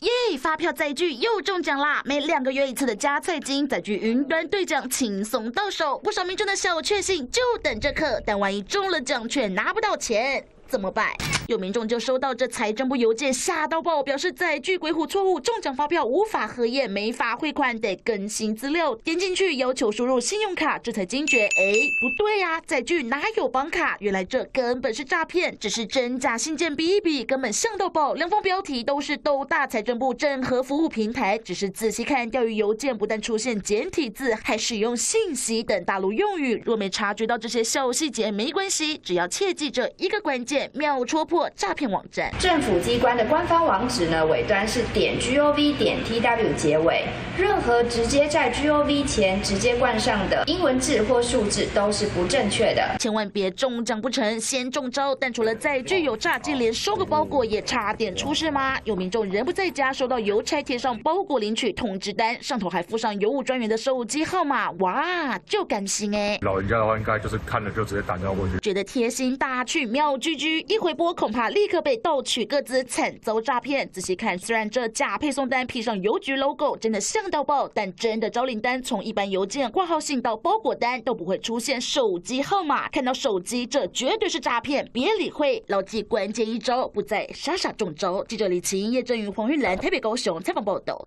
耶！发票载具又中奖啦！每两个月一次的加菜金载具云端兑奖轻松到手，不少民众的小确幸就等这刻。但万一中了奖却拿不到钱。怎么办？有民众就收到这财政部邮件，吓到爆，表示载具鬼虎错误，中奖发票无法核验，没法汇款，得更新资料。点进去要求输入信用卡，这才惊觉，哎，不对呀，载具哪有绑卡？原来这根本是诈骗，只是真假信件比一比，根本像到爆。两封标题都是斗大财政部整合服务平台，只是仔细看钓鱼邮件，不但出现简体字，还使用信息等大陆用语。若没察觉到这些小细节，没关系，只要切记这一个关键。秒戳破诈骗网站，政府机关的官方网址呢？尾端是点 gov 点 tw 结尾，任何直接在 gov 前直接冠上的英文字或数字都是不正确的，千万别中奖不成先中招。但除了载具有诈，竟连收个包裹也差点出事吗？有民众人不在家，收到邮差贴上包裹领取通知单，上头还附上邮务专员的手机号码，哇，就甘心哎！老人家的话，应该就是看了就直接打电话过去，觉得贴心，大去妙居居。一回拨，恐怕立刻被盗取各自，惨遭诈骗。仔细看，虽然这假配送单披上邮局 logo，真的像到爆，但真的招领单从一般邮件挂号信到包裹单都不会出现手机号码。看到手机，这绝对是诈骗，别理会，牢记关键一招，不再傻傻中招。记者李奇英、叶振宇、黄玉兰台北高雄采访报道。